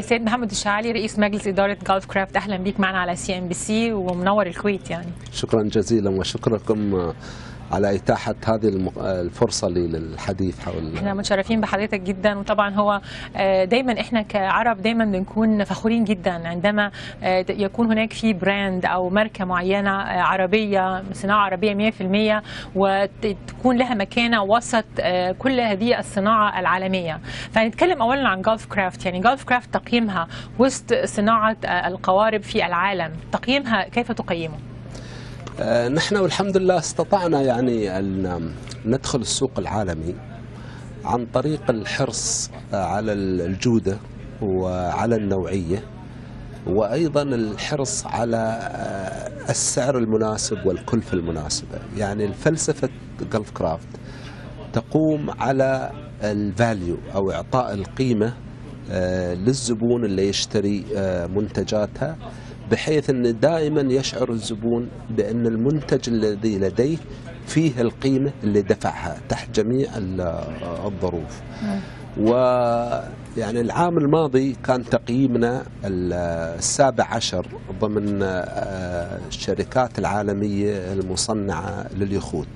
سيد محمد الشعالي رئيس مجلس إدارة Gulf Craft أهلا بيك معنا على CNBC ومنور الكويت يعني. شكرا جزيلا وشكركم على إتاحة هذه الفرصة للحديث حول إحنا متشرفين بحضرتك جدا وطبعا هو آه، دايما إحنا كعرب دايما بنكون فخورين جدا عندما آه، يكون هناك في brand أو ماركة معينة آه، عربية صناعة عربية 100% وتكون لها مكانة وسط كل هذه الصناعة العالمية. فهنتكلم اولا عن جولف كرافت يعني جولف كرافت تقييمها وسط صناعة آه، القوارب في العالم. تقييمها كيف تقيمه؟ نحن والحمد لله استطعنا يعني أن ندخل السوق العالمي عن طريق الحرص آه، على الجودة وعلى النوعية وأيضا الحرص على آه، السعر المناسب والكلفة المناسبة. يعني الفلسفة جلف كرافت تقوم على الفاليو أو إعطاء القيمة آه، للزبون اللي يشتري آه، منتجاتها. بحيث أن دائما يشعر الزبون بأن المنتج الذي لديه فيه القيمة اللي دفعها تحت جميع ال- الظروف. ويعني العام الماضي كان تقييمنا ال- السابع عشر ضمن آه، الشركات العالمية المصنعة لليخوت.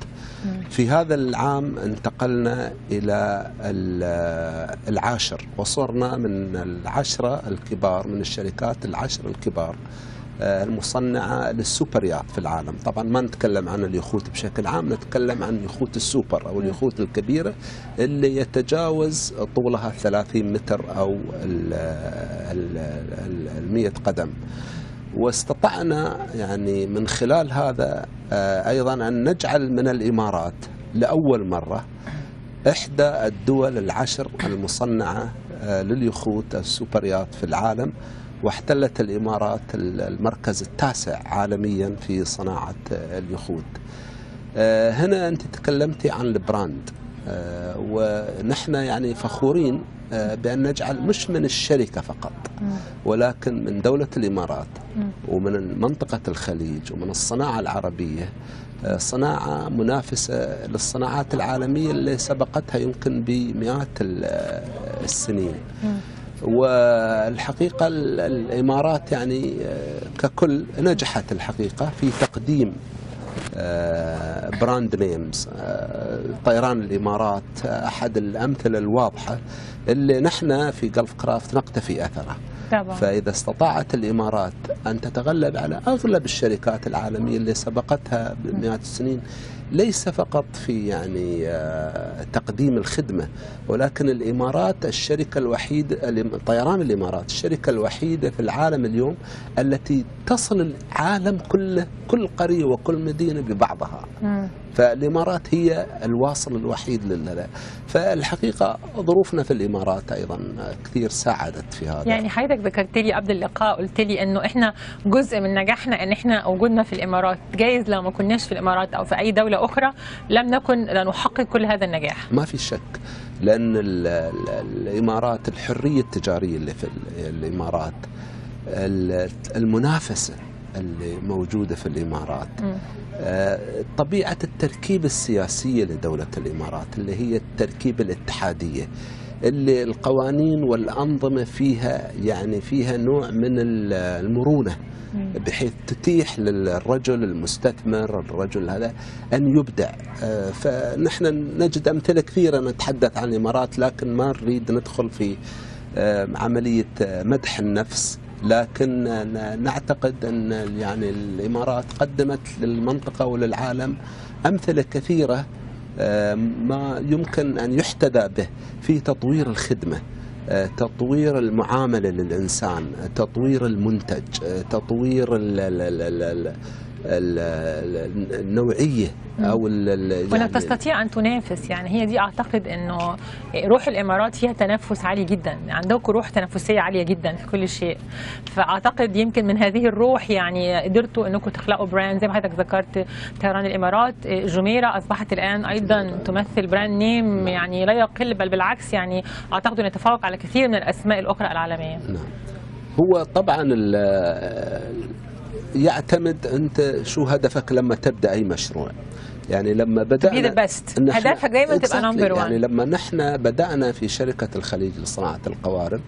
في هذا العام انتقلنا إلى ال- العاشر وصرنا من العشرة الكبار من الشركات العشر الكبار آه، المصنعة للسوبريات في العالم. طبعا ما نتكلم عن اليخوت بشكل عام نتكلم عن يخوت السوبر أو اليخوت الكبيرة اللي يتجاوز طولها 30 متر أو ال- ال- ال- المية قدم. واستطعنا يعني من خلال هذا آه، أيضا أن نجعل من الإمارات لأول مرة إحدى الدول العشر المصنعة آه، لليخوت السوبريات في العالم واحتلت الإمارات المركز التاسع عالميا في صناعة آه، اليخوت. آه، هنا أنت تكلمتي عن البراند ونحن يعني فخورين آه، بأن نجعل مش من الشركة فقط ولكن من دولة الإمارات ومن منطقة الخليج ومن الصناعة العربية آه، صناعة منافسة للصناعات العالمية اللي سبقتها يمكن بمئات ال- آه، السنين. والحقيقة ال- الإمارات يعني آه، ككل نجحت الحقيقة في تقديم آه، brand names آه، طيران الإمارات آه، أحد الأمثلة الواضحة اللي نحن في Gulf Craft نقتفي اثره طبعا فإذا استطاعت الإمارات أن تتغلب على أغلب الشركات العالمية اللي سبقتها بمئات السنين ليس فقط في يعني آه، تقديم الخدمة ولكن الإمارات الشركة الوحيده الإم- طيران الإمارات الشركة الوحيدة في العالم اليوم التي تصل العالم كله كل قرية وكل مدينة ببعضها. مم. فالإمارات هي الواصل الوحيد لنا فالحقيقة ظروفنا في الإمارات أيضا كثير ساعدت في هذا. يعني حضرتك ذكرت لي قبل اللقاء قلت لي إنه إحنا جزء من نجاحنا إن إحنا وجودنا في الإمارات. جايز لو ما كناش في الإمارات أو في أي أخرى لم نكن لنحقق كل هذا النجاح. ما في شك لأن ال- ال- الإمارات الحرية التجارية اللي في ال- الإمارات ال- المنافسة اللي موجودة في الإمارات. آه، طبيعة التركيب السياسية لدولة الإمارات اللي هي التركيب الاتحادية. اللي القوانين والأنظمة فيها يعني فيها نوع من ال- المرونة بحيث تتيح للرجل المستثمر الرجل هذا أن يبدع. آه، فنحن نجد أمثلة كثيرة نتحدث عن الإمارات لكن ما نريد ندخل في آه، عملية آه، مدح النفس. لكن نعتقد أن يعني الإمارات قدمت للمنطقة وللعالم أمثلة كثيرة ما يمكن أن يحتذى به في تطوير الخدمة آه، تطوير المعاملة للإنسان تطوير المنتج آه، تطوير ال- ال- ال- ال- ال- ال- ال- النوعية أو ال- ال- ولا يعني تستطيع أن تنافس يعني هي دي أعتقد إنه روح الإمارات فيها تنافس عالي جدا عندكم روح تنافسية عالية جدا في كل شيء. فأعتقد يمكن من هذه الروح يعني قدرتوا إنكم تخلقوا brand زي ما حضرتك ذكرت طيران الإمارات جميرة أصبحت الآن أيضا تمثل brand name يعني لا يقل بل بالعكس يعني أعتقد إنه يتفوق على كثير من الأسماء الأخرى العالمية. نعم. هو طبعا ال- يعتمد أنت شو هدفك لما تبدأ أي مشروع يعني لما بدأنا be the best. نحن- هدفك دايماً تبقى number one. يعني لما نحن بدأنا في شركة الخليج لصناعة القوارب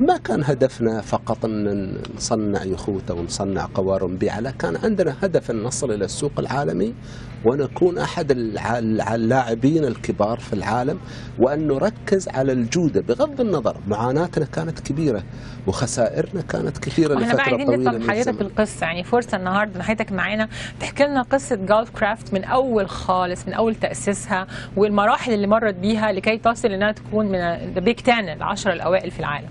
ما كان هدفنا فقط أن نصنع يخوت أو نصنع قوارب نبيعها لا كان عندنا هدف أن نصل إلى السوق العالمي ونكون الع- اللاعبين الكبار في العالم وأن نركز على الجودة بغض النظر معاناتنا كانت كبيرة وخسائرنا كانت كثيرة وإحنا بقى لفترة عايزين طويلة نفهم الزمن. القصة يعني فرصة النهارده ان حضرتك معانا تحكي لنا قصة جولف كرافت من أول خالص من أول تأسيسها والمراحل اللي مرت بيها لكي تصل إنها تكون من ذا بيج 10 العشرة الأوائل في العالم.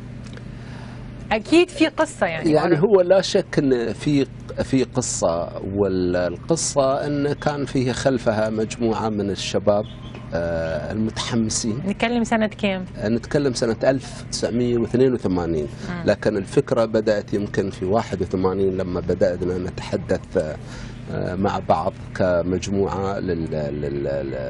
أكيد في قصة يعني يعني. هو لا شك إن في في قصة والقصة إن كان فيه خلفها مجموعة من الشباب آه، المتحمسين نتكلم سنة كام؟ نتكلم سنة 1982 لكن الفكرة بدأت يمكن في 81 لما بدأنا نتحدث آه، مع بعض كمجموعة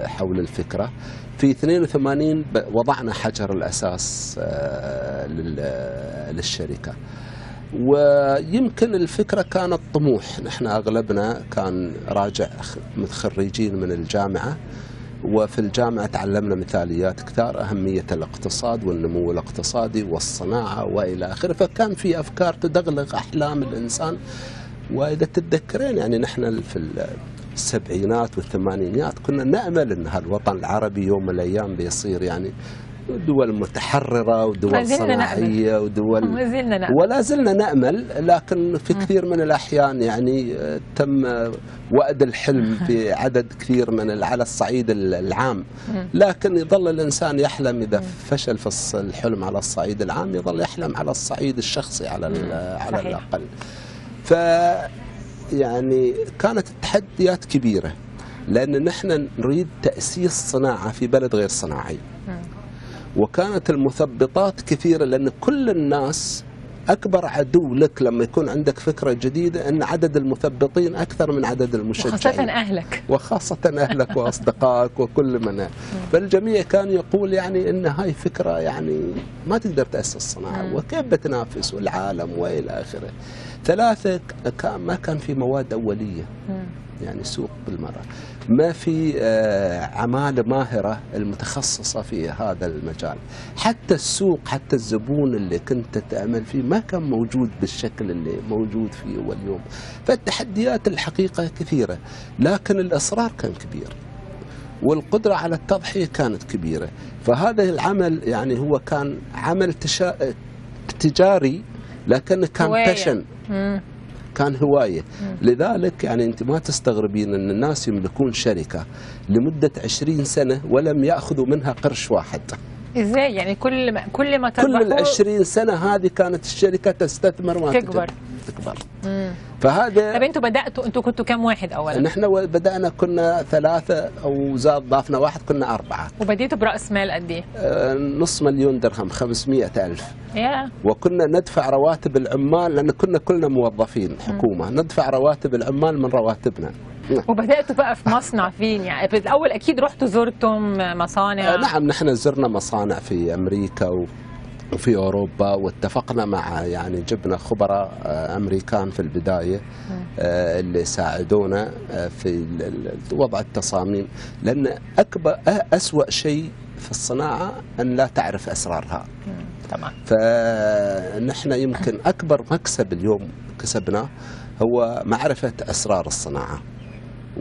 حول الفكرة. في 82 ب- وضعنا حجر الأساس آه، لل- للشركة. ويمكن الفكرة كانت طموح. نحن أغلبنا كان راجع متخرجين من الجامعة وفي الجامعة تعلمنا مثاليات كثار أهمية الاقتصاد والنمو الاقتصادي والصناعة وإلى آخره. فكان في أفكار تدغلغ أحلام الإنسان. وإذا تتذكرين يعني نحن في السبعينات والثمانينات كنا نأمل أن الوطن العربي يوم من الأيام بيصير يعني دول متحررة ودول زلنا نأمل. صناعية ودول. ولا زلنا نأمل لكن في كثير من الأحيان يعني آه، تم آه، وأد الحلم في عدد كثير من على الصعيد ال- العام لكن يظل الإنسان يحلم إذا فشل في الحلم على الصعيد العام يظل يحلم على الصعيد الشخصي على على. الأقل ف يعني كانت التحديات كبيرة لأن نحن نريد تأسيس صناعة في بلد غير صناعي. وكانت المثبطات كثيرة لأن كل الناس أكبر عدو لك لما يكون عندك فكرة جديدة أن عدد المثبطين أكثر من عدد المشجعين. وخاصة أهلك. وخاصة أهلك وأصدقائك وكل من. فالجميع كان يقول يعني أن هاي فكرة يعني ما تقدر تأسس صناعة. وكيف بتنافس والعالم وإلى آخره. ثلاثة كان ما كان في مواد أولية. يعني سوق بالمرة. ما في آه، عمالة ماهرة المتخصصة في هذا المجال حتى السوق حتى الزبون اللي كنت تعمل فيه ما كان موجود بالشكل اللي موجود فيه هو اليوم فالتحديات الحقيقة كثيرة لكن الإصرار كان كبير والقدرة على التضحية كانت كبيرة فهذا العمل يعني هو كان عمل تشا... تجاري لكن كان. باشن مم. كان هواية. لذلك يعني أنت ما تستغربين أن الناس يملكون شركة لمدة عشرين سنة ولم يأخذوا منها قرش واحد. إزاي؟ يعني كل ما كل ما كل تربحوا العشرين سنة هذه كانت الشركة تستثمر ما تكبر. تكبر. مم. فهذا طب أنتوا بداتوا أنتوا كنتوا كام واحد اولا؟ نحن بدأنا كنا ثلاثة أو زاد ضافنا واحد كنا أربعة. وبديتوا برأس مال قد إيه؟ آه، نص مليون درهم 500 ألف. يا. وكنا ندفع رواتب العمال لأن كنا كلنا موظفين حكومة. ندفع رواتب العمال من رواتبنا. وبدأتوا بقى في مصنع فين يعني في الأول أكيد رحتوا زرتم مصانع؟ آه، نعم نحن زرنا مصانع في أمريكا و- وفي أوروبا واتفقنا مع يعني جبنا خبراء آه، أمريكان في البداية آه، اللي ساعدونا آه، في وضع التصاميم. لأن أكبر أسوأ شيء في الصناعة أن لا تعرف أسرارها. طبعا فنحن يمكن أكبر مكسب اليوم كسبناه هو معرفة أسرار الصناعة.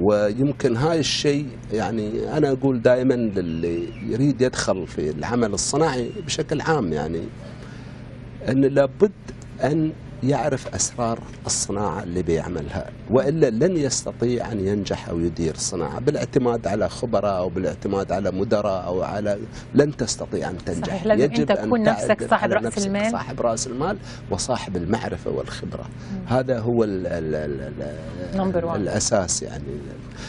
ويمكن هاي الشيء يعني أنا أقول دائما للي يريد يدخل في العمل الصناعي بشكل عام يعني إن لابد أن يعرف أسرار الصناعة اللي بيعملها وإلا لن يستطيع أن ينجح أو يدير صناعة بالاعتماد على خبراء أو بالاعتماد على مدراء أو على لن تستطيع أن تنجح. صحيح، لازم أنت تكون نفسك تعتمد صاحب رأس نفسك المال. صاحب رأس المال وصاحب المعرفة والخبرة. هذا هو ال ال ال Number ال one. الأساس يعني.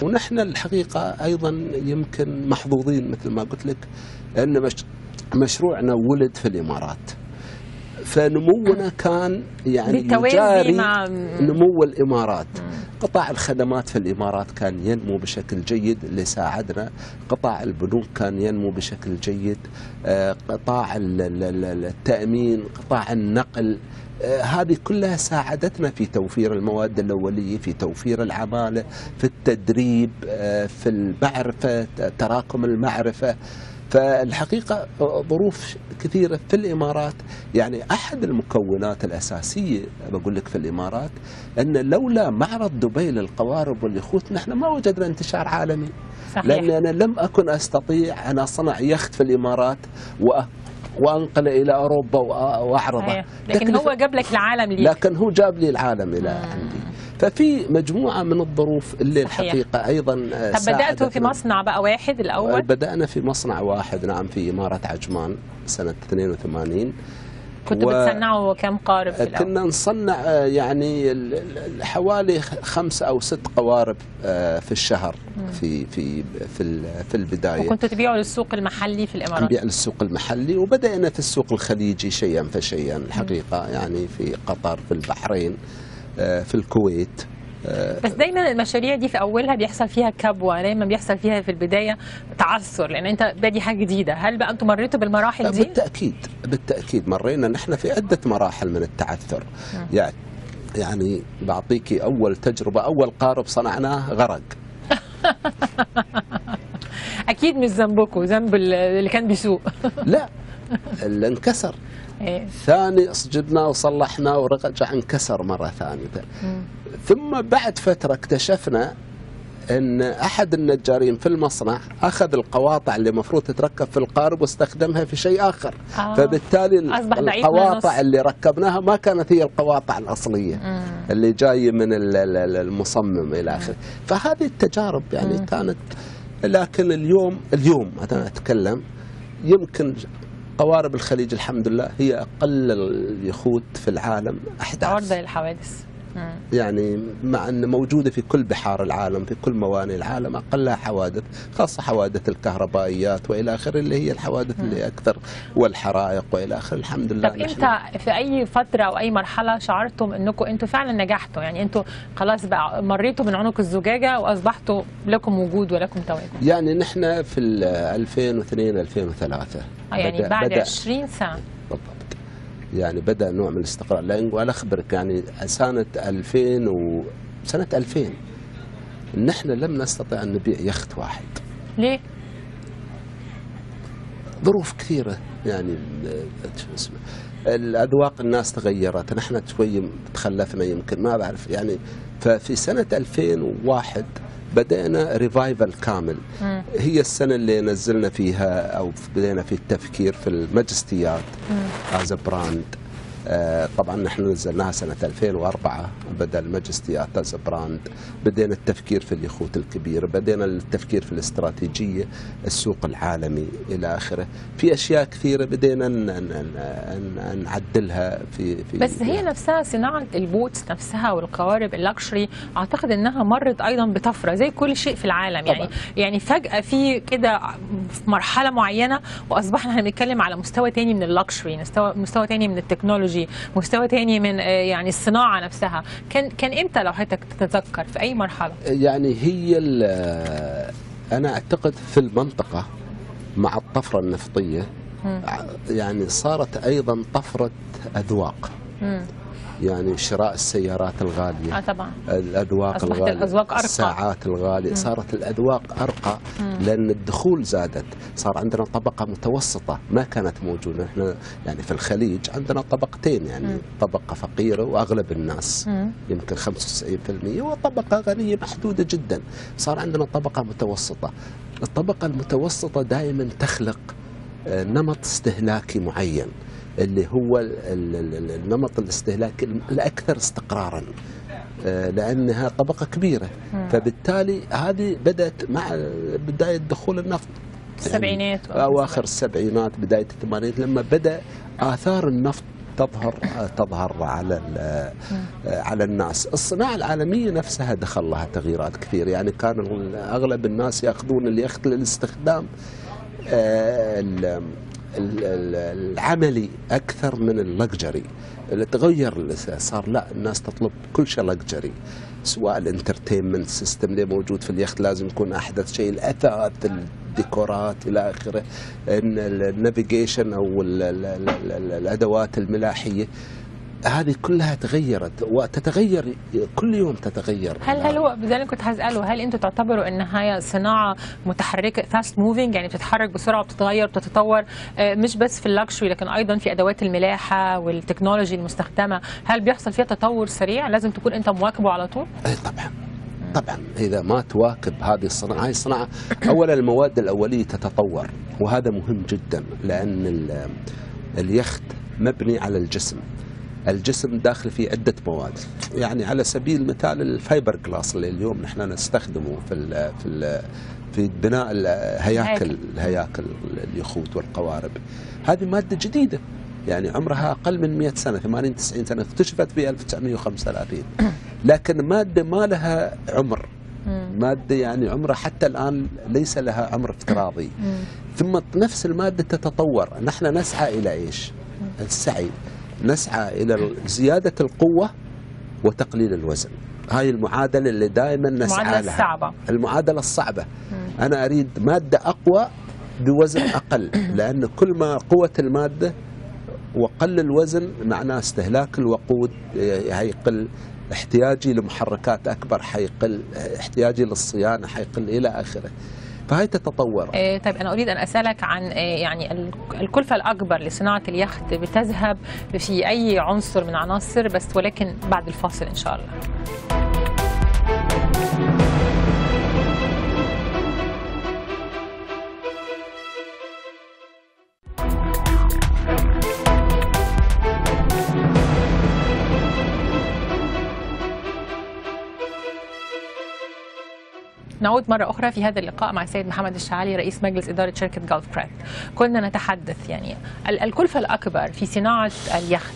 ونحن الحقيقة أيضا يمكن محظوظين مثل ما قلت لك مش مشروعنا ولد في الإمارات. فنمونا كان يعني يجاري مع- نمو الإمارات. قطاع الخدمات في الإمارات كان ينمو بشكل جيد اللي ساعدنا. قطاع البنوك كان ينمو بشكل جيد. آه، قطاع ال- ال- ال- التأمين قطاع النقل. آه، هذه كلها ساعدتنا في توفير المواد الأولية في توفير العمالة في التدريب آه، في المعرفة تراكم المعرفة. فالحقيقة ظروف كثيرة في الإمارات. يعني أحد المكونات الأساسية بقول لك في الإمارات أن لولا معرض دبي للقوارب واليخوت نحن ما وجدنا انتشار عالمي. صحيح. لأن أنا لم أكن أستطيع أن أصنع يخت في الإمارات و وانقله إلى أوروبا وأعرضه. صحيح. لكن هو جاب لك العالم ليك لكن هو جاب لي العالم إلى عندي. ففي مجموعة من الظروف اللي صحيح. الحقيقة أيضا آه، طب بدأتوا في. مصنع بقى واحد الأول؟ بدأنا في مصنع واحد نعم في إمارة عجمان سنة 82 كنتوا و- بتصنعوا كم قارب في الأول؟ كنا نصنع آه، يعني ال- ال- حوالي خمس أو ست قوارب آه، في الشهر في في في في البداية. وكنتوا تبيعوا للسوق المحلي في الإمارات؟ نبيع للسوق المحلي وبدأنا في السوق الخليجي شيئا فشيئا الحقيقة يعني في قطر في البحرين. آه، في الكويت. آه، بس دايما المشاريع دي في أولها بيحصل فيها كبوة دايما بيحصل فيها في البداية تعثر لأن أنت بادي حاجة جديدة. هل بقى أنتم مريتوا بالمراحل دي؟ بالتأكيد بالتأكيد مرينا. نحن في عدة مراحل من التعثر. يعني يعني بعطيكي أول تجربة أول قارب صنعناه غرق. أكيد مش ذنبكم ذنب اللي كان بيسوق. لا اللي انكسر. إيه. ثاني جبناه وصلحناه ورجع انكسر مرة ثانية ثم بعد فترة اكتشفنا إن أحد النجارين في المصنع أخذ القواطع اللي المفروض تتركب في القارب واستخدمها في شيء آخر آه. فبالتالي أصبح القواطع. اللي ركبناها ما كانت هي القواطع الأصلية مم. اللي جاية من ال- ال- ال- المصمم إلى آخره فهذه التجارب يعني كانت لكن اليوم اليوم أنا أتكلم يمكن قوارب الخليج الحمد لله هي أقل اليخوت في العالم أحداث عرضه للحوادث. يعني مع أن موجودة في كل بحار العالم في كل موانئ العالم أقلها حوادث خاصة حوادث الكهربائيات وإلى آخره اللي هي الحوادث اللي أكثر والحرائق وإلى آخره. الحمد لله طب إمتى في أي فترة أو أي مرحلة شعرتم انكم أنتم فعلا نجحتوا؟ يعني أنتم خلاص بقى مريتوا من عنق الزجاجة وأصبحتوا لكم وجود ولكم تواجد يعني نحن في ال 2002 2003 آه يعني بدأ- بعد بدأ 20 سنة. بالضبط يعني بدأ نوع من الاستقرار. لأن وأنا أخبرك يعني سنة 2000 و سنة 2000 نحن لم نستطع أن نبيع يخت واحد. ليه؟ ظروف كثيرة. يعني شو اسمه الأذواق الناس تغيرت. نحن شوي تخلفنا يمكن ما بعرف. يعني ففي سنة 2001 بدأنا revival كامل. مم. هي السنة اللي نزلنا فيها أو بدينا في التفكير في ال Majesty Yachts as brand طبعا نحن نزلناها سنة 2004 بدأ ال Majesty Yachts as brand بدينا التفكير في اليخوت الكبير بدينا التفكير في الاستراتيجية السوق العالمي إلى آخره. في أشياء كثيرة بدينا نعدلها في, في بس هي نفسها صناعة ال boats نفسها والقوارب ال luxury أعتقد إنها مرت أيضا بطفرة زي كل شيء في العالم. يعني طبعاً. يعني فجأة في كده في مرحلة معينة وأصبحنا إحنا بنتكلم على مستوى تاني من ال luxury مستوى مستوى تاني من ال technology مستوى تاني من آه، يعني الصناعة نفسها. كان كان إمتى لو حضرتك تتذكر؟ في أي مرحلة؟ يعني هي ال- أنا أعتقد في المنطقة مع الطفرة النفطية ع- يعني صارت أيضا طفرة أذواق. مم. يعني شراء السيارات الغالية طبعا. الأذواق الغالية الأذواق أرقى. الساعات الغالية صارت الأذواق أرقى لأن الدخول زادت. صار عندنا طبقة متوسطة ما كانت موجودة. إحنا يعني في الخليج عندنا طبقتين يعني طبقة فقيرة وأغلب الناس مم. يمكن 95% وطبقة غنية محدودة جدا. صار عندنا طبقة متوسطة. الطبقة المتوسطة دائما تخلق آه، نمط استهلاكي معين. اللي هو ال- ال- ال- النمط الاستهلاكي الأكثر استقرارا. آه، لأنها طبقة كبيرة. فبالتالي هذه بدأت مع بداية دخول النفط. السبعينات يعني أواخر السبعينات بداية الثمانينات لما بدأ آثار النفط تظهر تظهر على ال- على الناس. الصناعة العالمية نفسها دخل لها تغييرات كثير. يعني كان أغلب الناس يأخذون اليخت للاستخدام. آه، العملي أكثر من ال luxury. تغير صار لا الناس تطلب كل شيء luxury سواء ال entertainment system اللي موجود في اليخت لازم يكون أحدث شيء الأثاث الديكورات إلى آخره ال navigation أو ال- ال- ال- ال- الأدوات الملاحية. هذه كلها تغيرت وتتغير كل يوم تتغير. هل هل هو بذلك كنت هساله هل أنتم تعتبروا إن هي صناعة متحركة fast moving يعني بتتحرك بسرعة وبتتغير وبتتطور آه، مش بس في ال luxury لكن أيضا في أدوات الملاحة وال technology المستخدمة؟ هل بيحصل فيها تطور سريع؟ لازم تكون أنت مواكبه على طول؟ إيه طبعا طبعا. إذا ما تواكب هذه الصناعة هذه الصناعة اولا المواد الأولية تتطور وهذا مهم جدا لأن ال- اليخت مبني على الجسم. الجسم داخل فيه عدة مواد. يعني على سبيل المثال الفايبر جلاس اللي اليوم نحن نستخدمه في ال في ال في بناء الهياكل الهياكل اليخوت والقوارب. هذه مادة جديدة. يعني عمرها أقل من 100 سنة 80 90 سنة اكتشفت في 1935 لكن مادة ما لها عمر. مادة يعني عمرها حتى الآن ليس لها عمر افتراضي. ثم نفس المادة تتطور. نحن نسعى إلى إيش؟ السعي. نسعى إلى زيادة القوة وتقليل الوزن. هاي المعادلة اللي دائما نسعى المعادلة لها. الصعبة. المعادلة الصعبة. أنا أريد مادة أقوى بوزن أقل لأن كل ما قوة المادة وقل الوزن معناه استهلاك الوقود هيقل احتياجي لمحركات أكبر حيقل احتياجي للصيانة حيقل إلى آخره. فهي تتطور. آه، طيب أنا أريد أن أسألك عن آه، يعني ال- الكلفة الأكبر لصناعة اليخت بتذهب في أي عنصر من عناصر بس ولكن بعد الفاصل إن شاء الله. نعود مرة أخرى في هذا اللقاء مع السيد محمد الشعالي رئيس مجلس إدارة شركة Gulf Craft كنا نتحدث يعني ال- الكلفة الأكبر في صناعة اليخت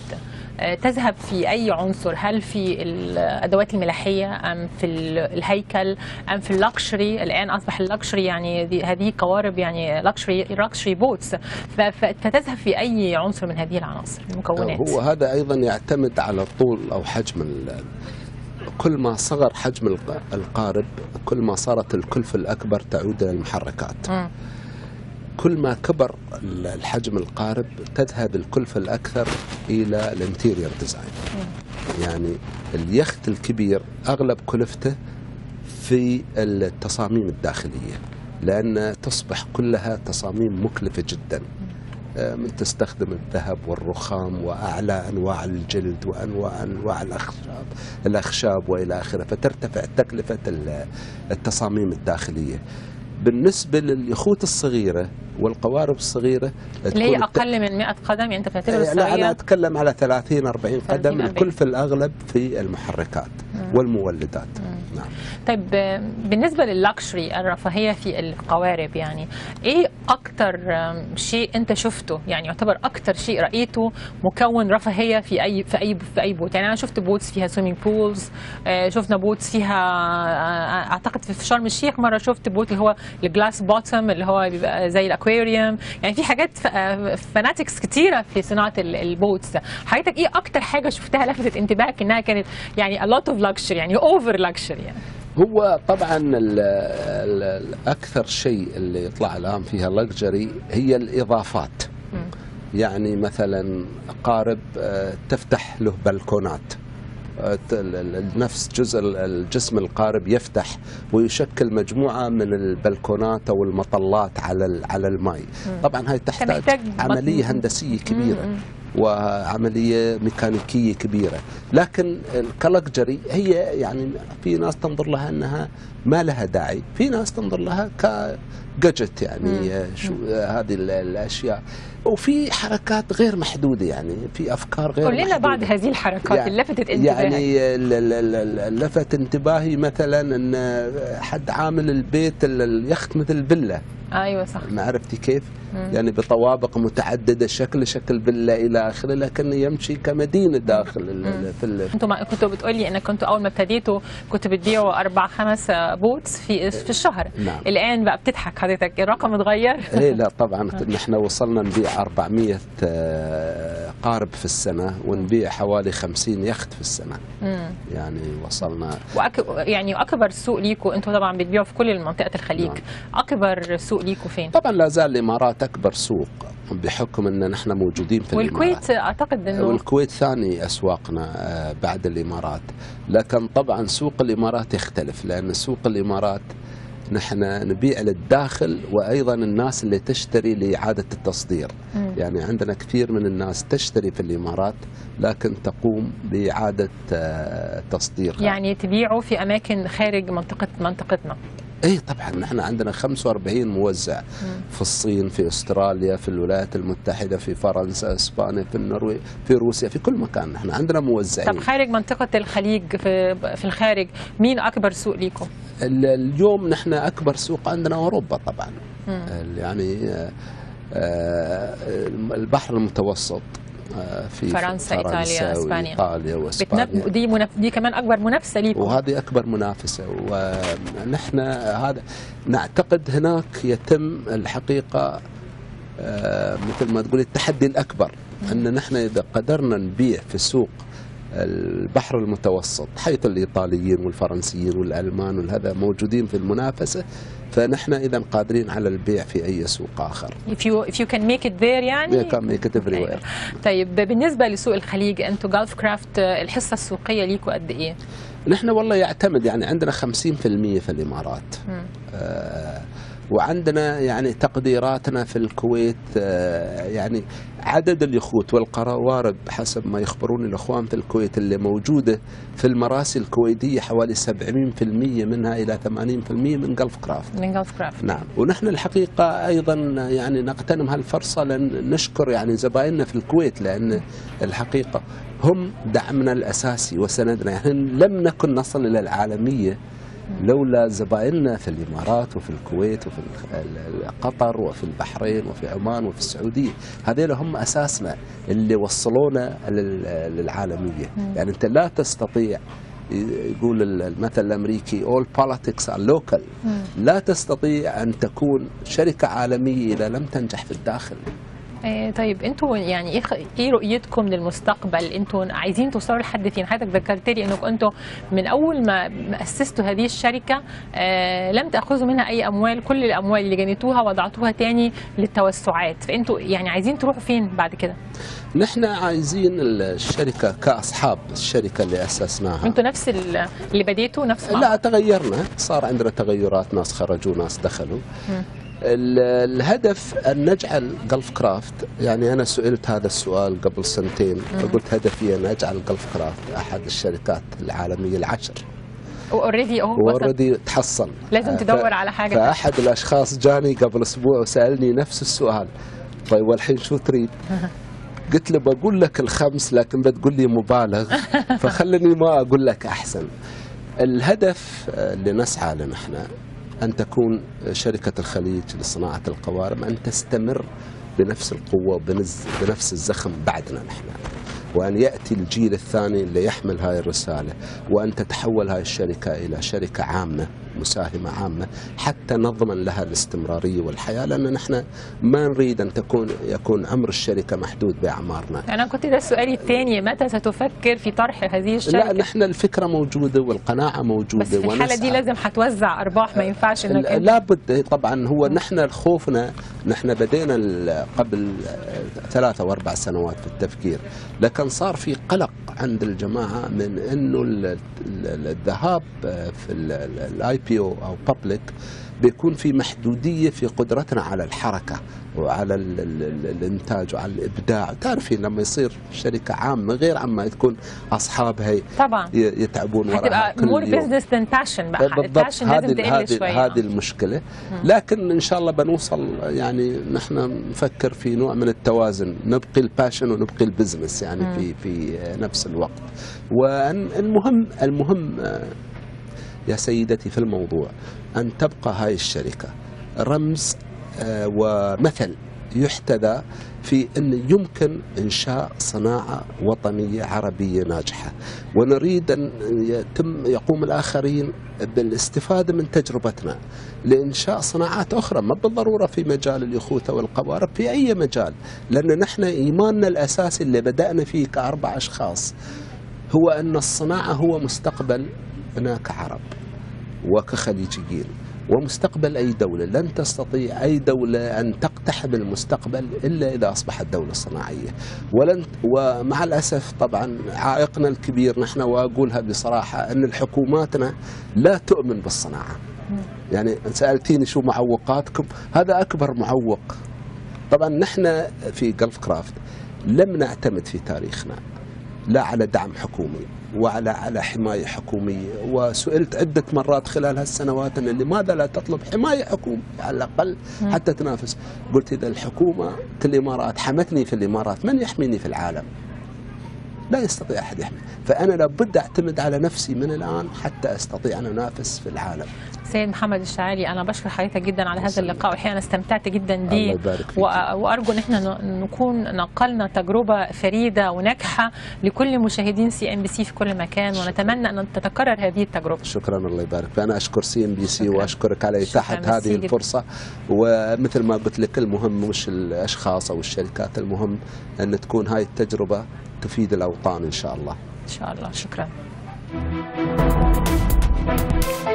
آه، تذهب في أي عنصر؟ هل في الأدوات الملاحية أم في ال- الهيكل أم في ال luxury الآن أصبح ال luxury يعني هذه قوارب يعني luxury luxury boats فتذهب في أي عنصر من هذه العناصر المكونات؟ هو هذا أيضا يعتمد على طول أو حجم كل ما صغر حجم الق- القارب كل ما صارت الكلفة الأكبر تعود إلى المحركات. كل ما كبر ال- الحجم القارب تذهب الكلفة الأكثر إلى ال interior design. يعني اليخت الكبير أغلب كلفته في التصاميم الداخلية لأن تصبح كلها تصاميم مكلفة جدا. من تستخدم الذهب والرخام وأعلى أنواع الجلد وأنواع أنواع الاخشاب الأخشاب وإلى آخره فترتفع تكلفة ال- التصاميم الداخلية. بالنسبة لليخوت الصغيرة والقوارب الصغيرة اللي هي أقل من 100 قدم يعني أنت بتعتبر لا أنا الصغير أتكلم على 30 40 30 قدم 40. الكلفه الأغلب في المحركات والمولدات نعم. طيب آه، بالنسبة لللكشري الرفاهية في القوارب يعني إيه أكتر شيء أنت شفته؟ يعني يعتبر أكتر شيء رأيته مكون رفاهية في أي في أي في أي boat؟ يعني أنا شفت boats فيها swimming pools شفنا بوتس فيها آه، أعتقد في شرم الشيخ مرة شفت boat اللي هو ال glass bottom اللي هو بيبقى زي الأكواريوم. يعني في حاجات fantastic كتيرة في صناعة ال- ال boats حضرتك إيه أكتر حاجة شفتها لفتت انتباهك إنها كانت يعني lot of luxury يعني over luxury يعني. هو طبعا الأكثر شيء اللي يطلع الآن فيها luxury هي الإضافات. يعني مثلا قارب آه، تفتح له بلكونات. آه، نفس جزء ال- الجسم القارب يفتح ويشكل مجموعة من البلكونات أو المطلات على على الماء. طبعا هاي تحتاج عملية هندسية كبيرة. وعملية ميكانيكية كبيرة. لكن الكلكجري هي يعني في ناس تنظر لها أنها ما لها داعي في ناس تنظر لها كججت يعني آه، شو آه، هذه ال- الأشياء. وفي حركات غير محدودة يعني في أفكار غير قول لنا. بعض هذه الحركات اللي لفتت انتباهك. يعني لفت انتباهي مثلا إن حد عامل البيت ال- اليخت مثل فيلا أيوه صح. ما عرفتي كيف؟ يعني بطوابق متعددة شكل شكل فيلا إلى آخره لكن يمشي كمدينة داخل ال- في ما كنتوا بتقولي انك كنتوا أول ما ابتديتوا كنتوا بتبيعوا أربع خمس بوتس في في الشهر. نعم. الآن بقى بتضحك حضرتك الرقم اتغير. إيه لا طبعا نحن وصلنا نبيع 400 آه، قارب في السنة ونبيع حوالي 50 يخت في السنة مم. يعني وصلنا. وأك... يعني أكبر سوق ليكوا أنتوا طبعا بتبيعوا في كل منطقه الخليج. نعم. أكبر سوق ليكوا فين؟ طبعا لا زال الإمارات أكبر سوق بحكم أن نحن موجودين في الإمارات. والكويت أعتقد إنه والكويت ثاني أسواقنا آه، بعد الإمارات. لكن طبعا سوق الإمارات يختلف لأن سوق الإمارات نحن نبيع للداخل وأيضا الناس اللي تشتري لإعادة التصدير. مم. يعني عندنا كثير من الناس تشتري في الإمارات لكن تقوم بإعادة آه، تصديرها. يعني تبيعوا في أماكن خارج منطقه منطقتنا. اي طبعا نحن عندنا 45 موزع في الصين في أستراليا في الولايات المتحدة في فرنسا إسبانيا في النرويج في روسيا في كل مكان نحن عندنا موزعين. طب خارج منطقة الخليج في في الخارج مين أكبر سوق ليكم؟ ال- اليوم نحن أكبر سوق عندنا أوروبا طبعا. مم. يعني آه، آه، البحر المتوسط. في فرنسا، إيطاليا، إسبانيا. إيطاليا وإسبانيا. بتنب... دي منف... دي كمان أكبر منافسة ليكم. وهذه أكبر منافسة. ونحن هذا نعتقد هناك يتم الحقيقة آه، مثل ما تقول التحدي الأكبر. أن نحن إذا قدرنا نبيع في سوق البحر المتوسط حيث الإيطاليين والفرنسيين والألمان والهذا موجودين في المنافسة فنحن إذا قادرين على البيع في أي سوق آخر. if you if you can make it there يعني كان ميك ات أيوة. طيب بالنسبة لسوق الخليج أنتوا جولف كرافت الحصة السوقية ليكم قد إيه؟ نحن والله يعتمد يعني عندنا 50% في الإمارات مم. آه، وعندنا يعني تقديراتنا في الكويت آه، يعني عدد اليخوت والقوارب حسب ما يخبروني الإخوان في الكويت اللي موجودة في المراسي الكويتية حوالي 70% منها إلى 80% من جلف كرافت. من جولف كرافت نعم. ونحن الحقيقة أيضا يعني نغتنم هالفرصة لأن نشكر يعني زبائننا في الكويت لأن الحقيقة هم دعمنا الأساسي وسندنا. يعني لم نكن نصل إلى العالمية لولا زبائننا في الإمارات وفي الكويت وفي قطر وفي البحرين وفي عمان وفي السعودية. هذول هم أساسنا اللي وصلونا لل- للعالمية. يعني أنت لا تستطيع يقول المثل الأمريكي all politics are local. لا تستطيع أن تكون شركة عالمية إذا لم تنجح في الداخل. آه، طيب أنتوا يعني إيه إيه رؤيتكم للمستقبل؟ أنتوا عايزين توصلوا لحد فين؟ حضرتك ذكرت لي انكم أنتوا من أول ما أسستوا هذه الشركة آه لم تأخذوا منها أي أموال كل الأموال اللي جنيتوها وضعتوها تاني للتوسعات. فانتوا يعني عايزين تروحوا فين بعد كده؟ نحن عايزين الشركة كأصحاب الشركة اللي أسسناها. أنتوا نفس ال- اللي بديتوا نفس لا تغيرنا. صار عندنا تغيرات ناس خرجوا ناس دخلوا. ال- الهدف أن نجعل جلف كرافت يعني أنا سئلت هذا السؤال قبل سنتين فقلت هدفي أن أجعل جلف كرافت أحد الشركات العالمية العشر already اهو وصل. و already تحصل لازم تدور على حاجة. فأحد الأشخاص جاني قبل أسبوع وسألني نفس السؤال طيب والحين شو تريد؟ قلت له بقول لك الخمس لكن بتقول لي مبالغ فخلني ما أقول لك أحسن. الهدف اللي نسعى له نحن أن تكون شركة الخليج لصناعة القوارب أن تستمر بنفس وبنفس بنفس الزخم بعدنا نحن. وأن يأتي الجيل الثاني اللي يحمل هاي الرسالة وأن تتحول هاي الشركة إلى شركة عامة مساهمة عامة حتى نضمن لها الاستمرارية والحياة لأن نحن ما نريد أن تكون يكون عمر الشركة محدود بأعمارنا أنا كنت ده سؤالي الثاني متى ستفكر في طرح هذه الشركة لا نحن الفكرة موجودة والقناعة موجودة بس في الحالة دي. لازم هتوزع أرباح ما ينفعش أنت لابد طبعا هو نحن خوفنا نحن بدينا قبل ثلاثة أو أربع سنوات في التفكير لكن صار في قلق عند الجماعة من ال- الذهاب في ال IPO أو public بيكون في محدودية في قدرتنا على الحركة وعلى ال ال ال الإنتاج وعلى الإبداع. تعرفين لما يصير شركة عامة غير عما تكون أصحابها طبعا. يتعبون وراها هتبقى كل more. business than passion بقى. بالضبط. هذه هذه هذه المشكلة. لكن إن شاء الله بنوصل يعني نحن نفكر في نوع من التوازن. نبقي ال passion ونبقي ال business يعني في في نفس الوقت. والمهم المهم آه، يا سيدتي في الموضوع أن تبقى هاي الشركة. رمز آه، ومثل يحتذى في أن يمكن إنشاء صناعة وطنية عربية ناجحة. ونريد أن يتم يقوم الآخرين بالاستفادة من تجربتنا لإنشاء صناعات أخرى ما بالضرورة في مجال اليخوت والقوارب في أي مجال لأن نحن إيماننا الأساسي اللي بدأنا فيه كأربع أشخاص هو أن الصناعة هو مستقبل هناك عرب وكخليجيين ومستقبل أي دولة. لن تستطيع أي دولة أن تقتحم المستقبل إلا إذا أصبحت دولة صناعية. ولن ومع الأسف طبعا عائقنا الكبير نحن وأقولها بصراحة أن الحكوماتنا لا تؤمن بالصناعة. يعني سألتيني شو معوقاتكم؟ هذا أكبر معوق. طبعا نحن في جلف كرافت لم نعتمد في تاريخنا لا على دعم حكومي. وعلى على حماية حكومية. وسئلت عدة مرات خلال هالسنوات أن لماذا لا تطلب حماية حكومية؟ على الأقل حتى تنافس. قلت إذا الحكومة في الإمارات حمتني في الإمارات. من يحميني في العالم؟ لا يستطيع أحد يحمي. فأنا لابد أعتمد على نفسي من الآن حتى أستطيع أن أنافس في العالم. سيد محمد الشعالي أنا بشكر حضرتك جدا على هذا اللقاء والحقيقة أنا استمتعت جدا الله بيه يبارك فيك. وأ- وأرجو إن إحنا نكون نقلنا تجربة فريدة وناجحة لكل مشاهدين CNBC في كل مكان ونتمنى أن تتكرر هذه التجربة. شكرا الله يبارك فانا أشكر CNBC شكراً. وأشكرك على ميرسي هذه جداً. الفرصة. ومثل ما قلت لك المهم مش الأشخاص أو الشركات المهم أن تكون هاي التجربة تفيد الأوطان إن شاء الله إن شاء الله شكرا Thank you.